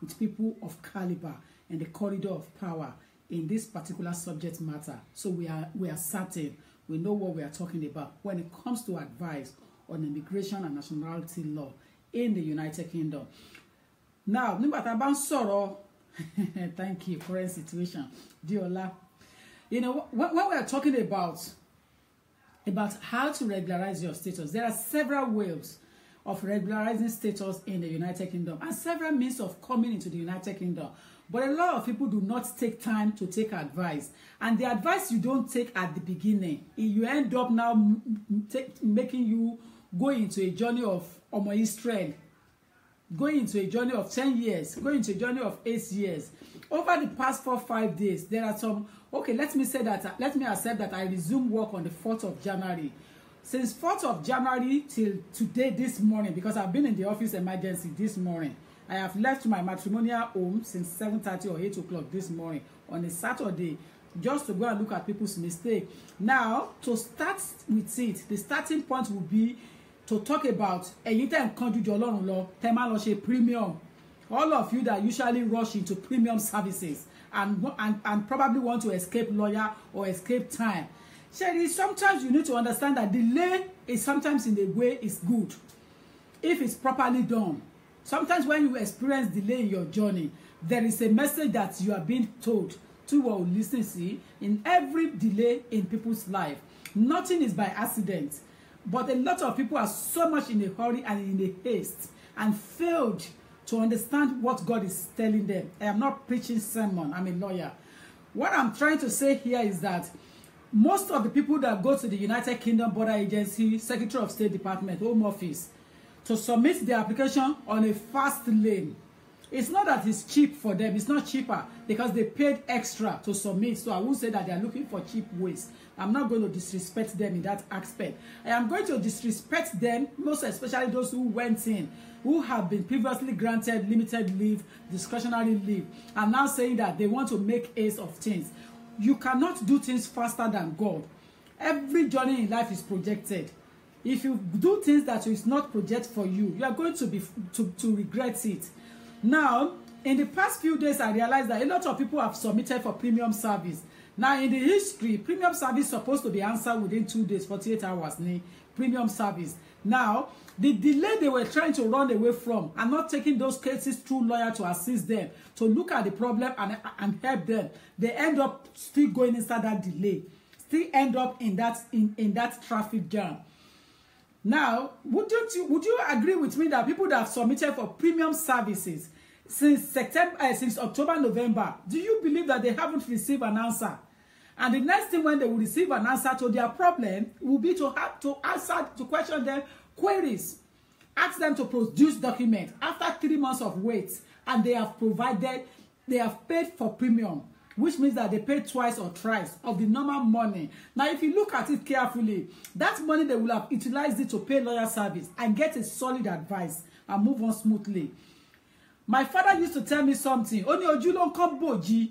with people of calibre in the corridor of power in this particular subject matter. So we are we are certain we know what we are talking about when it comes to advice on immigration and nationality law in the United Kingdom. Now, nígbà tá a bá ń sọ̀rọ̀ thank you current situation Diola you know when, when we are talking about about how to regularize your status there are several ways of regularizing status in the United Kingdom and several means of coming into the United Kingdom but a lot of people do not take time to take advice and the advice you don't take at the beginning you end up now making you going into a journey of ọmọ Israel going into a journey of ten years going into a journey of eight years over the past four five days there are some okay let me say that let me accept that I resume work on the fourth of January since fourth of January till today this morning because I've been in the office emergency this morning I have left my matrimonial home since seven thirty or eight o'clock this morning on a Saturday just to go and look at people's mistake now to start with it the starting point will be to talk about ẹ̀yin tẹ́ ń kánjú jọ ọlọ́run lọ tẹ́ máa lọ ṣe premium all of you that usually rush into premium services and, and, and probably want to escape lawyer or escape time Sherry, sometimes you need to understand that delay is sometimes in a way is good if it's properly done. Sometimes when you experience delay in your journey, there is a message that you are being told to or listen see in every delay in people's life. Nothing is by accident. But a lot of people are so much in a hurry and in a haste and failed to understand what God is telling them. I am not preaching sermon. I'm a lawyer. What I'm trying to say here is that most of the people that go to the United Kingdom Border Agency, Secretary of State Department, Home Office, to submit their application on a fast lane. It's not that it's cheap for them. It's not cheaper because they paid extra to submit. So I won't say that they are looking for cheap ways. I'm not going to disrespect them in that aspect. I am going to disrespect them, most especially those who went in, who have been previously granted limited leave, discretionary leave, and now saying that they want to make ace of things. You cannot do things faster than God. Every journey in life is projected. If you do things that is not projected for you, you are going to be to, to regret it. Now, in the past few days, I realized that a lot of people have submitted for premium service now in the history premium service supposed to be answered within two days 48 hours ni premium service now the delay they were trying to run away from and not taking those cases through lawyer to assist them to look at the problem and, and help them they end up still going inside that delay still end up in that in, in that traffic jam now would you would you agree with me that people that have submitted for premium services since september uh, since october november do you believe that they haven't received an answer And the next thing when they will receive an answer to their problem will be to have to answer to question them queries. Ask them to produce document after three months of wait, and they have provided, they have paid for premium, which means that they paid twice or thrice of the normal money. Now, if you look at it carefully, that money they will have utilized it to pay lawyer service and get a solid advice and move on smoothly. My father used to tell me something, ó ní ojú ló ń kán bòjì,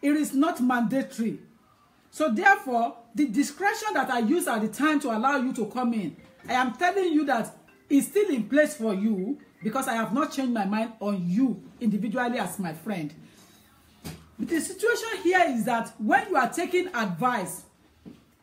it is not mandatory so therefore the discretion that I use at the time to allow you to come in I am telling you that is still in place for you because I have not changed my mind on you individually as my friend. But the situation here is that when you are taking advice,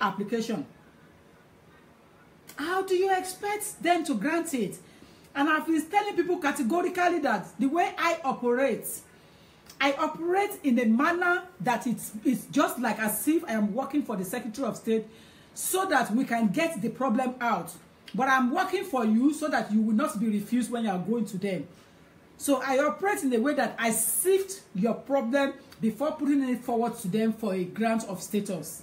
application how do you expect them to grant it and I've been telling people categorically that the way I operate I operate in a manner that it's, it's just like as if I am working for the Secretary of State so that we can get the problem out But I'm working for you so that you will not be refused when you are going to them. So I operate in a way that I sift your problem before putting it forward to them for a grant of status.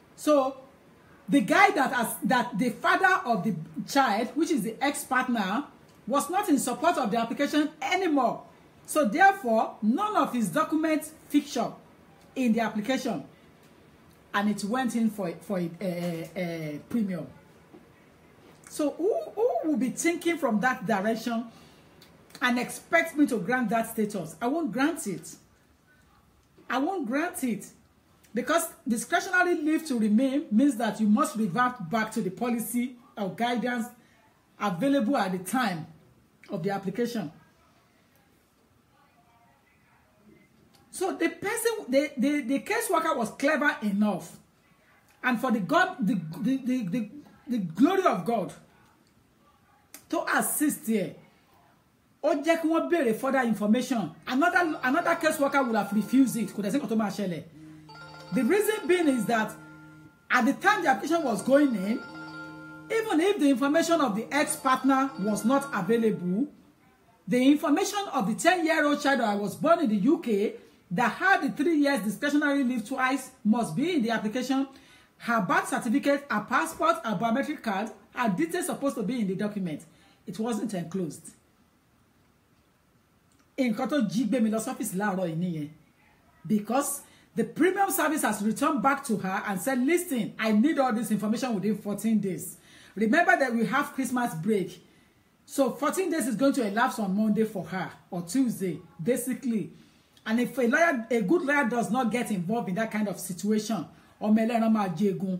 so the guy that has that the father of the child which is the ex-partner was not in support of the application anymore so therefore none of his documents feature in the application and it went in for for a, a, a premium so who, who will be thinking from that direction and expect me to grant that status i won't grant it i won't grant it Because discretionary leave to remain means that you must revert back to the policy or guidance available at the time of the application. So the person, the, the, the caseworker was clever enough. And for the God, the, the, the, the, the glory of God to assist here, ó jẹ́ kí wọ́n further information. Another, another caseworker would have refused it. Could dẹ̀ sí kò The reason being is that at the time the application was going in, even if the information of the ex-partner was not available, the information of the 10-year-old child that was born in the UK that had the three years discretionary leave twice must be in the application. Her birth certificate, her passport, her biometric card, her details supposed to be in the document. It wasn't enclosed. Nǹkan tó jí mi lọ sọ́fíìsì láàárọ̀ yìí nìyẹn because The premium service has returned back to her and said, listen, I need all this information within 14 days. Remember that we have Christmas break. So 14 days is going to elapse on Monday for her or Tuesday, basically. And if a lawyer, a good lawyer does not get involved in that kind of situation, ọmọ ẹlẹ́ran máa jẹgun,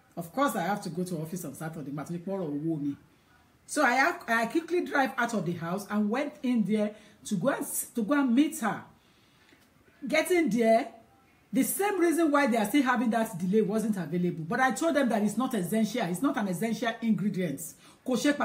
of course i have to go to office on saturday gbà tó ní pọ́rọ̀ owó mi so I, have, I quickly drive out of the house and went in there to go and, to go and meet her getting there The same reason why they are still having that delay wasn't available. But I told them that it's not essential. It's not an essential ingredient. Kò ṣe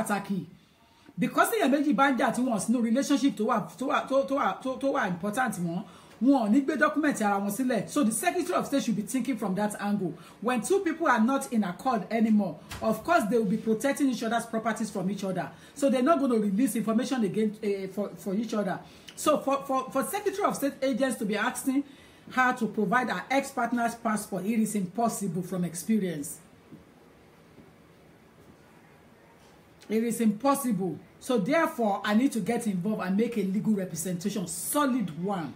Because èèyàn méjì bá ń jà tí wọ́n sínú relationship to wà to wà to wà tó wà important wọn, wọn ò ní document ara wọn sílẹ̀. So the Secretary of State should be thinking from that angle. When two people are not in accord anymore, of course they will be protecting each other's properties from each other. So they're not going to release information again uh, for, for each other. So for, for, for Secretary of State agents to be asking her to provide her ex-partner's passport. It is impossible from experience. It is impossible. So therefore, I need to get involved and make a legal representation, solid one.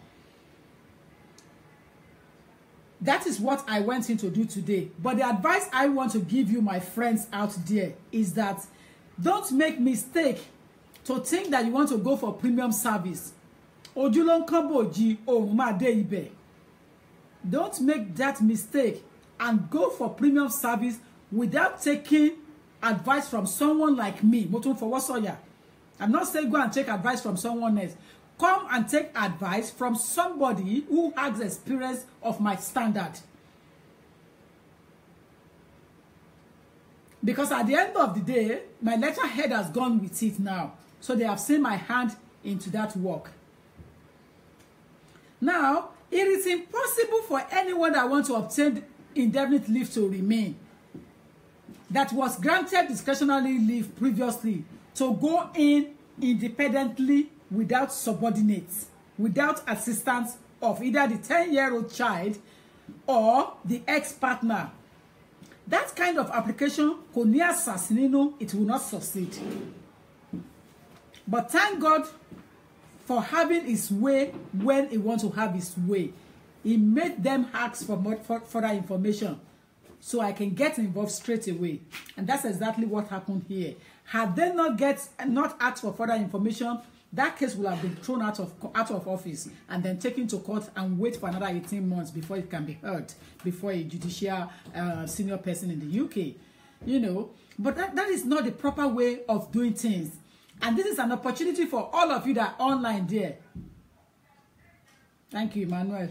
That is what I went in to do today. But the advice I want to give you, my friends out there, is that don't make mistake to think that you want to go for premium service. Ojú ló ń kán bòjì, òun máa don't make that mistake and go for premium service without taking advice from someone like me mo tún fọwọ́ i'm not saying go and take advice from someone else come and take advice from somebody who has experience of my standard because at the end of the day my letterhead has gone with it now so they have seen my hand into that work now It is impossible for anyone that wants to obtain indefinite leave to remain that was granted discretionary leave previously to go in independently without subordinates, without assistance of either the 10-year-old child or the ex-partner. That kind of application kò ní assassinino, it will not succeed. But thank God for having his way when he wants to have his way. He made them ask for more for further information so I can get involved straight away. And that's exactly what happened here. Had they not get not asked for further information, that case will have been thrown out of out of office and then taken to court and wait for another 18 months before it can be heard before a judicial uh, senior person in the UK. You know, but that, that is not the proper way of doing things. And this is an opportunity for all of you that are online there. Thank you, Emmanuel.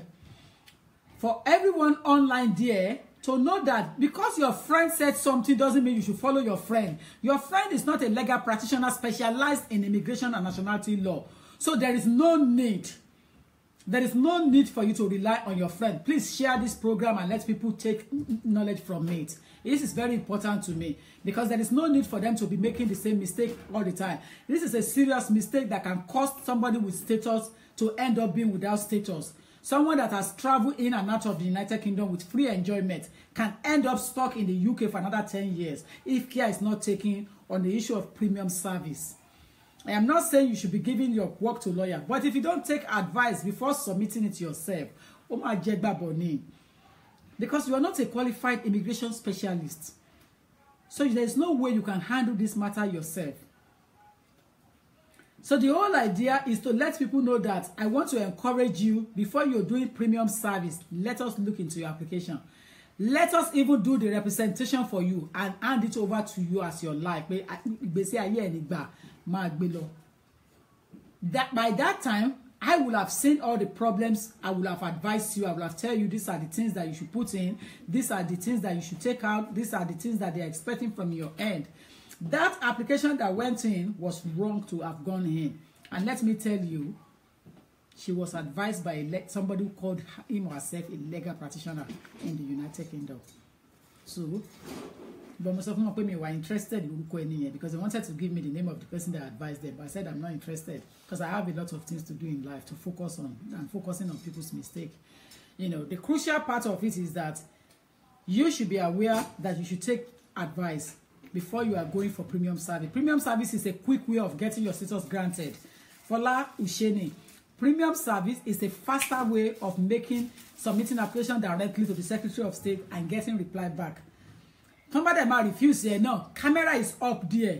For everyone online there, to know that because your friend said something doesn't mean you should follow your friend. Your friend is not a legal practitioner specialized in immigration and nationality law. So there is no need There is no need for you to rely on your friend. Please share this program and let people take knowledge from it. This is very important to me because there is no need for them to be making the same mistake all the time. This is a serious mistake that can cost somebody with status to end up being without status. Someone that has traveled in and out of the United Kingdom with free enjoyment can end up stuck in the UK for another 10 years if care is not taken on the issue of premium service. I am not saying you should be giving your work to lawyer, but if you don't take advice before submitting it yourself, ó máa Because you are not a qualified immigration specialist. So there is no way you can handle this matter yourself. So the whole idea is to let people know that I want to encourage you before you're doing premium service, let us look into your application. Let us even do the representation for you and hand it over to you as your life. Ìgbésí ayé ẹni gbà máa gbé lọ that by that time I will have seen all the problems. I will have advised you. I will have tell you these are the things that you should put in. These are the things that you should take out. These are the things that they are expecting from your end. That application that went in was wrong to have gone in. And let me tell you, she was advised by somebody who called him or herself a legal practitioner in the United Kingdom. So but most of them pay me were interested in Ukwenye because they wanted to give me the name of the person that advised them. But I said I'm not interested because I have a lot of things to do in life to focus on and focusing on people's mistake. You know, the crucial part of it is that you should be aware that you should take advice before you are going for premium service. Premium service is a quick way of getting your status granted. Fola Usheni, premium service is a faster way of making submitting application directly to the Secretary of State and getting reply back. Somebody might refuse ẹ̀ No, camera is up there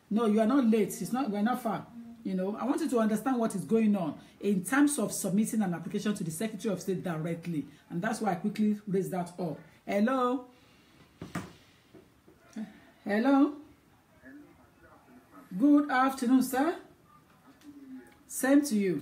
No, you are not late. It's not. We're not far. You know, I want you to understand what is going on in terms of submitting an application to the Secretary of State directly, and that's why I quickly raised that up. Hello. Hello. Good afternoon, sir. Same to you.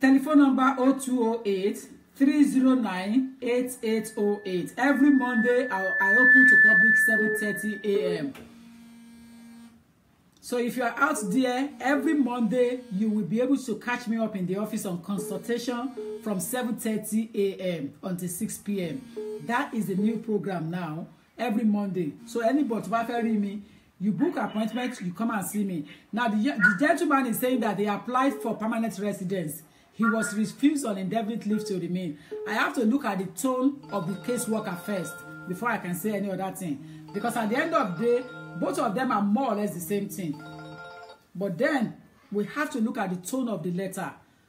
telephone number o oh two o oh eight three zero oh nine eight eight o eight every monday i i open to public seven thirty a.m. So if you are out there, every Monday you will be able to catch me up in the office on consultation from 7:30 a.m. until 6 p.m. That is the new program now every Monday. So anybody tó bá fẹ́ you book appointment, you come and see me. Now the, the gentleman is saying that they applied for permanent residence. He was refused on indefinite leave to remain. I have to look at the tone of the caseworker first before I can say any other thing. Because at the end of the day, both of them are more or less the same thing but then we have to look at the tone of the letter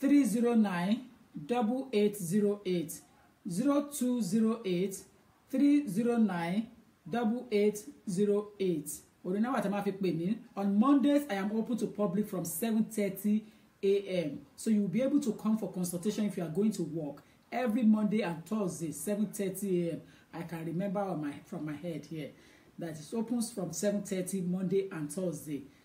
309 8808 0208 309 8808 orí náà wà tí a máa fi pè mí on Mondays I am open to public from 7:30 a.m. so you'll be able to come for consultation if you are going to work every Monday and Thursday 7:30 a.m. I can remember on my, from my head here. Yeah that it opens from 7.30 Monday and Thursday.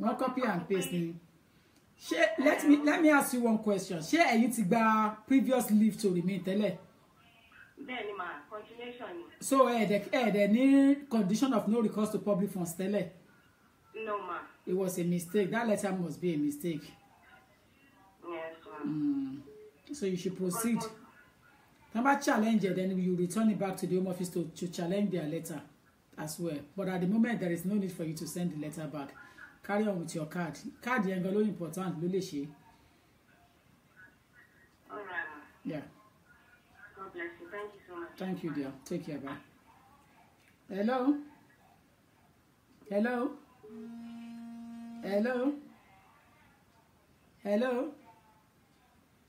wọ́n copy and paste ni ṣé let me let me ask you one question ṣé ẹ̀yin ti gba previous leave to remain tẹ́lẹ̀. bẹ́ẹ̀ni ma continuation ni. so ẹ̀ẹ́dẹ̀ ẹ̀ẹ́dẹ̀ ní condition of no recourse to public funds tẹ́lẹ̀. no ma. it was a mistake that letter must be a mistake. yes ma. Mm. so you should proceed. Because tán bá challenge it, then you return it back to the home office to to challenge their letter as well but at the moment there is no need for you to send the letter back carry on with your card card yẹn gan ló important ló lè ṣe. all yeah. God bless you. Thank you so much. Thank you, dear. Take care. Bye. Hello. Hello. Hello. Hello.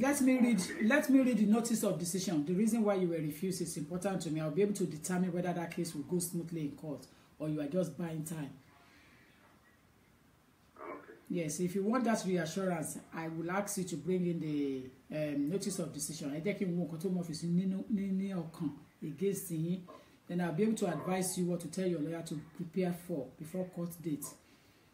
Let me read let me read the notice of decision. The reason why you were refused is important to me. I'll be able to determine whether that case will go smoothly in court or you are just buying time. Okay. Yes, if you want that reassurance, I will ask you to bring in the um, notice of decision. Ẹ jẹ́ kí n wo nǹkan against yín. Then I'll be able to advise you what to tell your lawyer to prepare for before court date. Okay.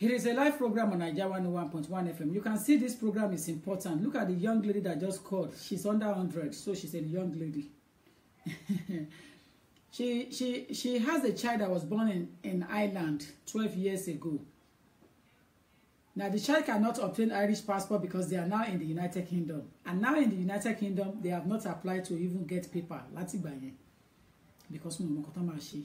It is a live program on Naija 101.1 FM. You can see this program is important. Look at the young lady that just called. She's under 100, so she's a young lady. She, she, she has a child that was born in, in Ireland 12 years ago. Now, the child cannot obtain Irish passport because they are now in the United Kingdom. And now in the United Kingdom, they have not applied to even get paper láti gbà yẹn because mo mọ̀ nǹkan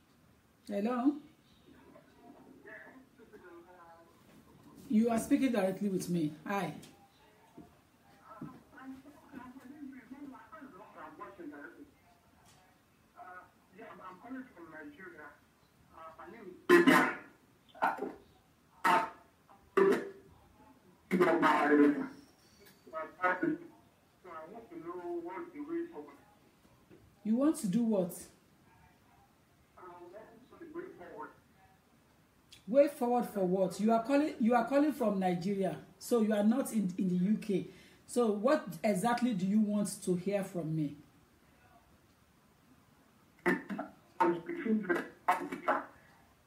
Hello? You are speaking directly with me. Hi. You want to do what? Way forward for what? You are calling you are calling from Nigeria, so you are not in, in the UK. So what exactly do you want to hear from me?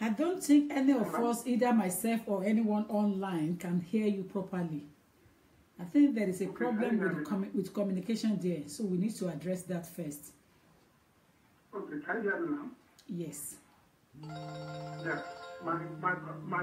I don't think any of us, either myself or anyone online, can hear you properly. I think there is a problem with, com with communication there, so we need to address that first. Okay, can you hear me now? Yes. Yes. my, my, my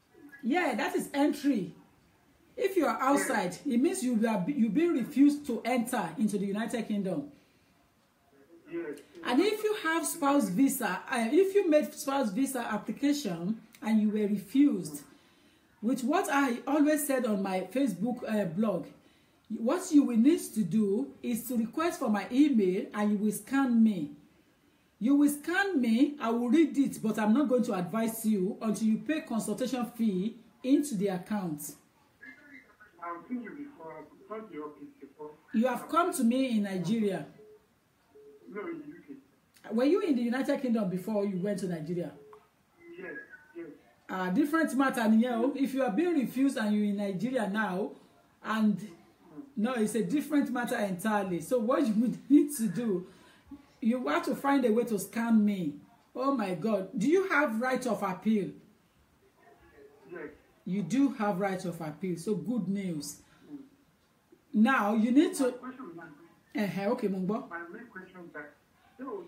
Yeah, that is entry. If you are outside, yeah. it means you are you being refused to enter into the United Kingdom. Yes. And if you have spouse visa, uh, if you made spouse visa application, and you were refused. With what I always said on my Facebook uh, blog, what you will need to do is to request for my email and you will scan me. You will scan me, I will read it, but I'm not going to advise you until you pay consultation fee into the account. You have come to me in Nigeria. No, in the UK. Were you in the United Kingdom before you went to Nigeria? Yes uh, different matter nìyẹn o if you are being refused and you in Nigeria now and no it's a different matter entirely so what you need to do you have to find a way to scam me oh my God do you have right of appeal yes. you do have right of appeal so good news mm. now you need to uh-huh, okay mo ń gbọ́. my main question is that ṣé o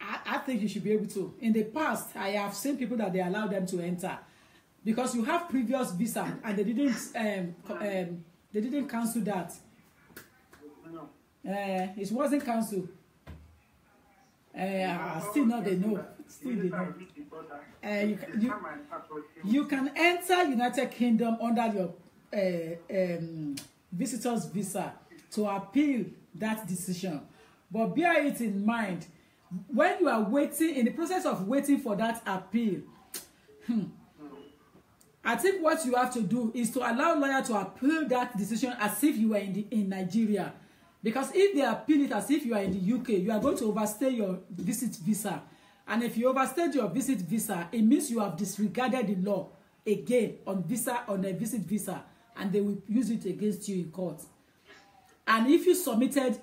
I think you should be able to. In the past, I have seen people that they allow them to enter because you have previous visa and they didn't um, um, they didn't cancel that. Uh, it wasn't canceled uh, still not they know. Still they know. Uh, eh, you, you, you can enter United Kingdom under your uh, um, visitor's visa to appeal that decision. But bear it in mind, when you are waiting, in the process of waiting for that appeal, hmm, I think what you have to do is to allow lawyer to appeal that decision as if you were in, the, in Nigeria. Mm because if they appeal it as if you are in the UK you are going to overstay your visit visa and if you overstay your visit visa it means you have disregarded the law again on visa on a visit visa and they will use it against you in court and if you submitted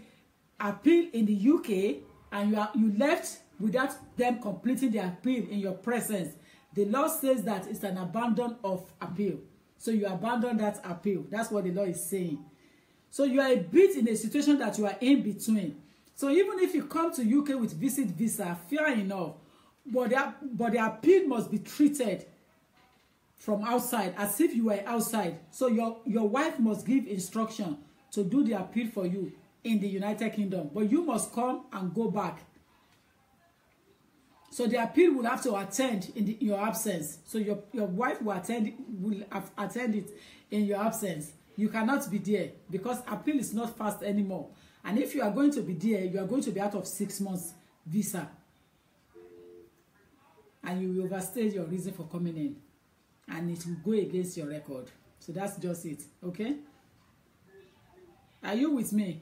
appeal in the UK and you are you left without them completing the appeal in your presence the law says that it's an abandon of appeal so you abandon that appeal that's what the law is saying So you are a bit in a situation that you are in between. So even if you come to UK with visit visa, fair enough, but the, but the appeal must be treated from outside as if you were outside. So your, your wife must give instruction to do the appeal for you in the United Kingdom, but you must come and go back. So the appeal will have to attend in, the, in your absence. So your, your wife will attend will attend it in your absence you cannot be there because appeal is not fast anymore and if you are going to be there you are going to be out of six months visa and you will overstay your reason for coming in and it will go against your record so that's just it okay are you with me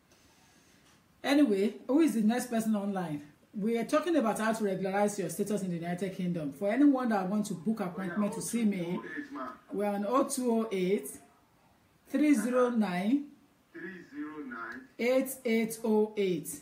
Anyway, who is the next person online? We are talking about how to regularize your status in the United Kingdom. For anyone that wants to book appointment to see me, oh, oh, we are on 0208 309 309 8808.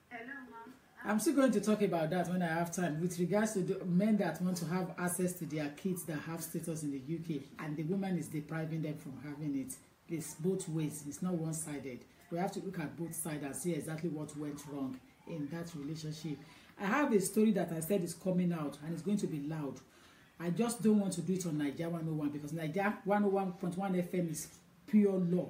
hello ma. I'm still going to talk about that when I have time with regards to the men that want to have access to their kids that have status in the UK and the woman is depriving them from having it. It's both ways, it's not one sided. We have to look at both sides and see exactly what went wrong in that relationship. I have a story that I said is coming out and it's going to be loud. I just don't want to do it on Naija 101 because Naija 101.1 FM is pure law.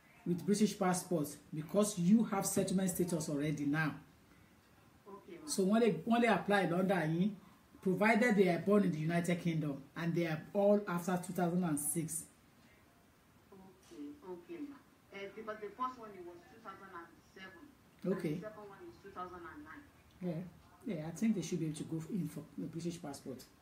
with British passport because you have settlement status already now so wọ́n lè wọ́n lè apply lọ́ndà yìí provided they are born in the United Kingdom and they are all after two thousand and six Eh, because the first one it was 2007. Okay. the second one is 2009. Yeah. Yeah, I think they should be able to go in for the British passport.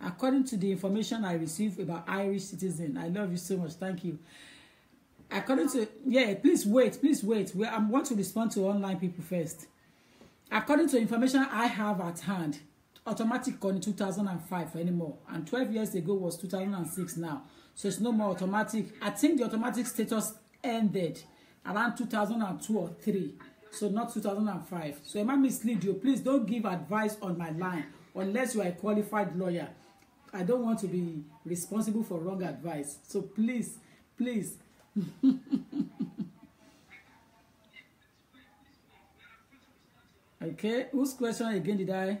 According to the information I received about Irish citizen, I love you so much. Thank you. According to yeah, please wait, please wait. We, I want to respond to online people first. According to information I have at hand, automatic con 2005 anymore, and 12 years ago was 2006 now. So it's no more automatic. I think the automatic status ended around 2002 or three, so not 2005 so emma mislead you please don't give advice on my line unless you are a qualified lawyer i don't want to be responsible for wrong advice so please please okay, whose question again did I?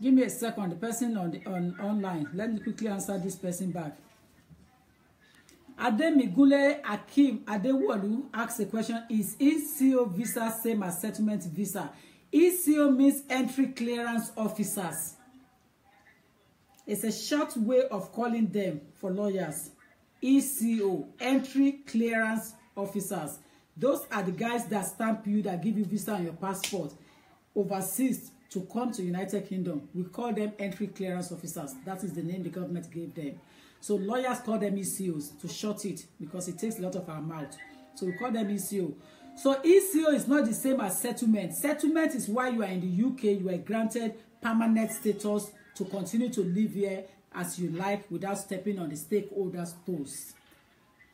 Give me a second, the person on the on online. Let me quickly answer this person back. Ademigunle Akim Adewolu asks a question Is ECO visa same as settlement visa? ECO means entry clearance officers. It's a short way of calling them for lawyers. ECO, entry clearance officers. Those are the guys that stamp you, that give you visa and your passport overseas to come to United Kingdom. We call them entry clearance officers. That is the name the government gave them. So lawyers call them ECOs to short it because it takes a lot of our mouth. So we call them ECO. So ECO is not the same as settlement. Settlement is why you are in the UK, you are granted permanent status to continue to live here as you like without stepping on the stakeholders' toes.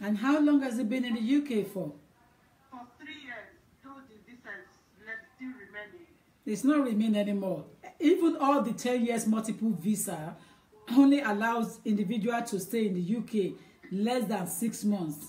And how long has he been in the UK for? For three years, though the visa is still remaining. It's not remain anymore. Even all the 10 years multiple visa only allows individual to stay in the UK less than six months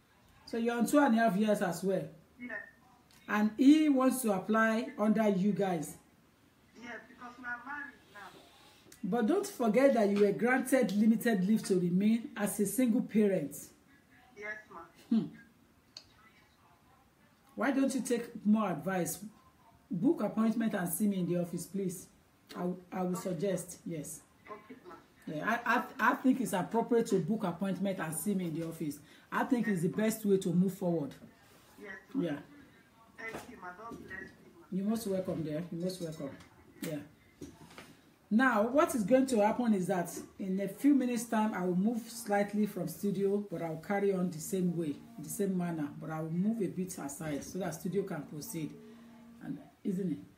so you're on two and a half years as well yes and he wants to apply under you guys. Yes, because my man is now. But don't forget that you were granted limited leave to remain as a single parent. Yes, ma'am. Hmm. Why don't you take more advice? Book appointment and see me in the office, please. I, I will suggest, yes. Yeah, I, I, I think it's appropriate to book appointment and see me in the office. I think it's the best way to move forward. yeah. You most welcome there. You most welcome. Yeah. Now, what is going to happen is that in a few minutes time, I will move slightly from studio, but I will carry on the same way, the same manner, but I will move a bit aside so that studio can proceed. And isn't it?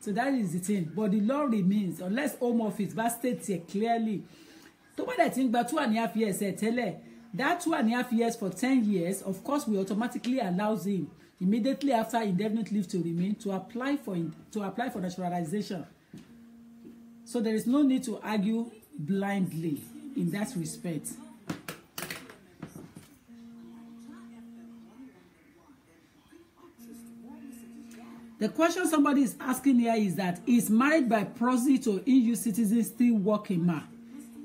so that is the thing but the law remains unless home office bá state here clearly tó bá dẹ̀ ti ń gba two and a half years ẹ̀ tẹ́lẹ̀ that two and a half years for ten years of course we automatically allow him immediately after indefinite leave to remain to apply for to apply for naturalization so there is no need to argue blindly in that respect. The question somebody is asking here is that is marriage by proxy to EU citizens still working ma?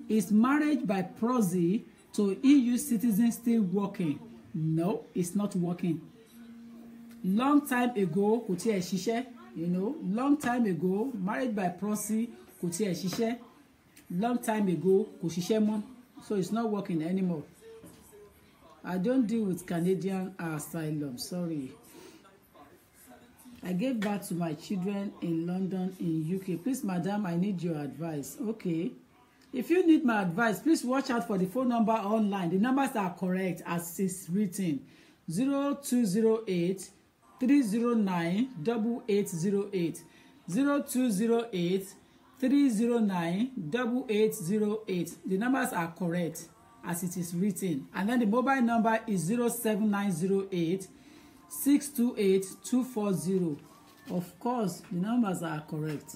Is marriage by proxy to EU citizens still working no it's not working long time ago kò tiẹ̀ ṣiṣẹ́ you know long time ago married by proxy kò tiẹ̀ ṣiṣẹ́ long time ago kò ṣiṣẹ́ mọ́ so it's not working anymore I don't deal with Canadian asylum sorry I gave birth to my children in London in UK please madam I need your advice okay. If you need my advice, please watch out for the phone number online. The numbers are correct as it's written. 0208 309 8808 0208 309 8808. The numbers are correct as it is written. And then the mobile number is 07908 628 240. Of course, the numbers are correct.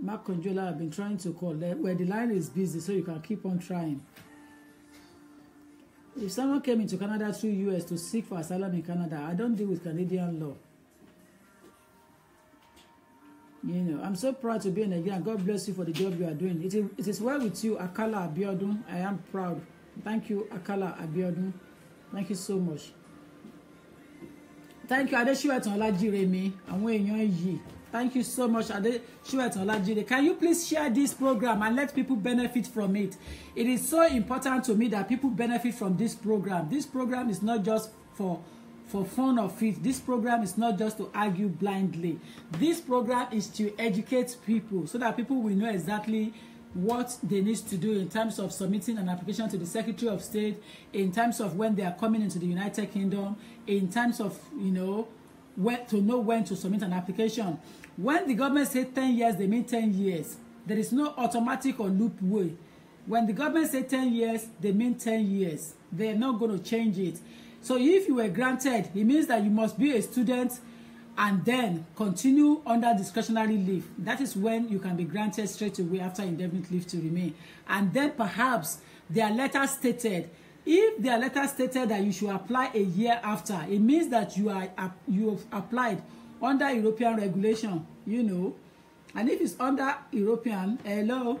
Mark Conjola have been trying to call eh, where the line is busy so you can keep on trying. If someone came into Canada through US to seek for asylum in Canada, I don't deal with Canadian law. You know, I'm so proud to be in Nigeria. God bless you for the job you are doing. It is, it is well with you, Akala Abiodun. I am proud. Thank you, Akala Abiodun. Thank you so much. Thank you, Adeshiwetan Olajire mi. Àwọn èèyàn yìí. Thank you so much, Adeshiwetan Olajire. Can you please share this program and let people benefit from it? It is so important to me that people benefit from this program. This program is not just for for fun of it. This program is not just to argue blindly. This program is to educate people so that people will know exactly what they need to do in terms of submitting an application to the Secretary of State, in terms of when they are coming into the United Kingdom, in terms of, you know, when, to know when to submit an application. When the government say 10 years, they mean 10 years. There is no automatic or loop way. When the government say 10 years, they mean 10 years. They're not going to change it. So if you were granted, it means that you must be a student and then continue under discretionary leave. That is when you can be granted straight away after indefinite leave to remain. And then perhaps their letter stated, if their letter stated that you should apply a year after, it means that you are you have applied under European regulation, you know. And if it's under European, hello.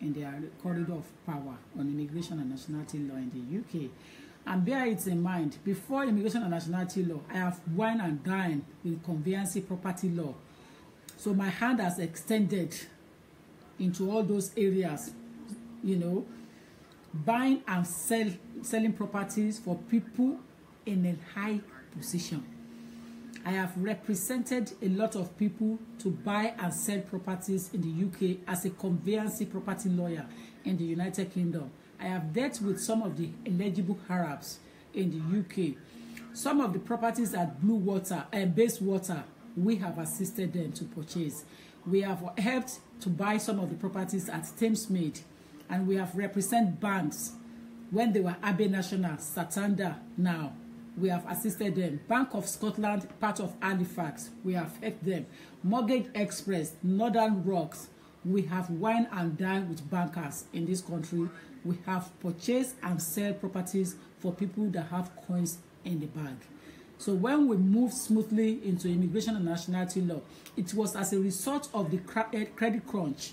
in the corridor of power on immigration and nationality law in the UK and bear it in mind before immigration and nationality law I have wine and dine in conveyancing property law so my hand has extended into all those areas you know buying and sell, selling properties for people in a high position. I have represented a lot of people to buy and sell properties in the UK as a conveyancing property lawyer in the United Kingdom. I have dealt with some of the eligible Arabs in the UK. Some of the properties at Blue Water and uh, eh, Base Water, we have assisted them to purchase. We have helped to buy some of the properties at Thamesmead, and we have represented banks when they were Abbey National, Santander now, we have assisted them. Bank of Scotland, part of Halifax, we have helped them. Mortgage Express, Northern Rocks, we have wine and dine with bankers in this country. We have purchased and sell properties for people that have coins in the bank. So when we moved smoothly into immigration and nationality law, it was as a result of the eh, credit crunch,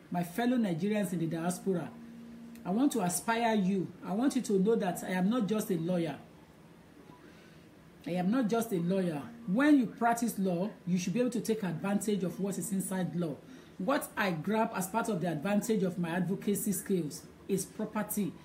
my fellow Nigerians in the diaspora I want to aspire you I want you to know that I am not just a lawyer I am not just a lawyer. When you practice law, you should be able to take advantage of what is inside law. What I grab as part of the advantage of my advocacy skills is property,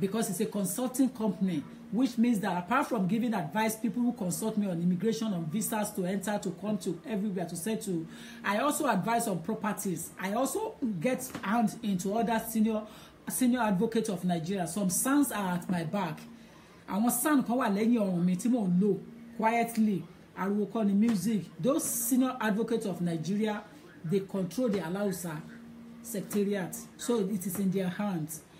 because it's a consulting company which means that apart from giving advice people who consult me on immigration on visas to enter to come to everywhere to sell to I also advise on properties I also get hand into other senior senior advocate of Nigeria some sons are at my back àwọn sons kan wà lẹ́yìn ọrùn mi tí mò ń quietly ariwo kọ́ ni music those senior advocates of Nigeria they control the alausa secretariat so it is in their hands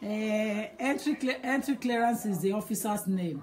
Uh, entry, cl entry clearance is the officer's name.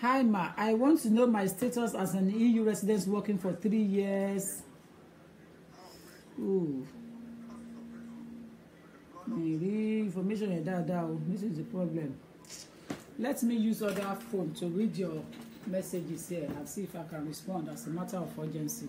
Hi Ma, I want to know my status as an EU resident working for three years. Ooh rí information yẹn that o this is the problem let me use other phone to read your messages here and see if I can respond as a matter of urgency.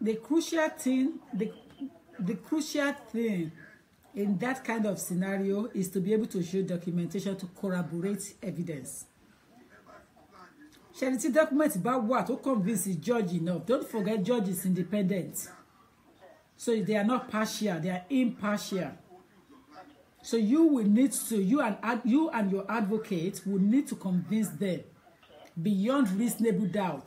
the crucial thing, the, the crucial thing in that kind of scenario is to be able to show documentation to corroborate evidence. Sherry, document about what? Who convince the judge enough? Don't forget, judge is independent. So they are not partial, they are impartial. So you will need to you and you and your advocate will need to convince them beyond reasonable doubt.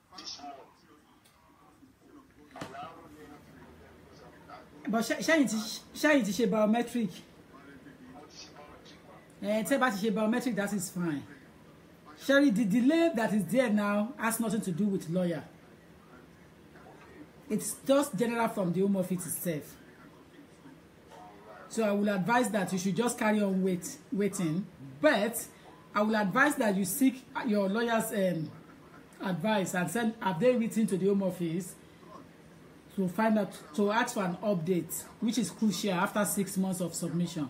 this month bọ ṣẹyìn ti ṣẹyìn ti ṣe biometric ẹ tẹ bá ti ṣe biometric that is fine Sherry the delay that is there now has nothing to do with lawyer it's just general from the home office itself so I will advise that you should just carry on wait waiting but I will advise that you seek your lawyer's um, advice and send have they written to the home office to find out to ask for an update which is crucial after six months of submission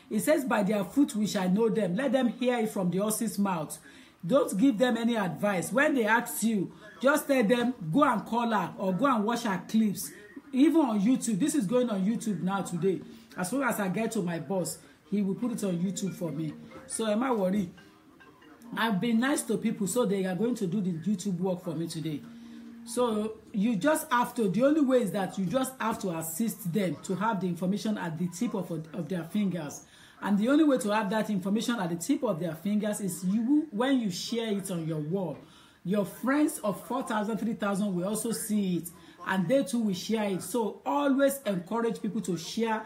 It says, by their foot we shall know them. Let them hear it from the horse's mouth don't give them any advice when they ask you just tell them go and call her or go and watch her clips even on youtube this is going on youtube now today as soon as i get to my boss he will put it on youtube for me so am i worried? i've been nice to people so they are going to do the youtube work for me today so you just have to the only way is that you just have to assist them to have the information at the tip of, of their fingers And the only way to have that information at the tip of their fingers is you when you share it on your wall. Your friends of 4,000, 3,000 will also see it and they too will share it. So always encourage people to share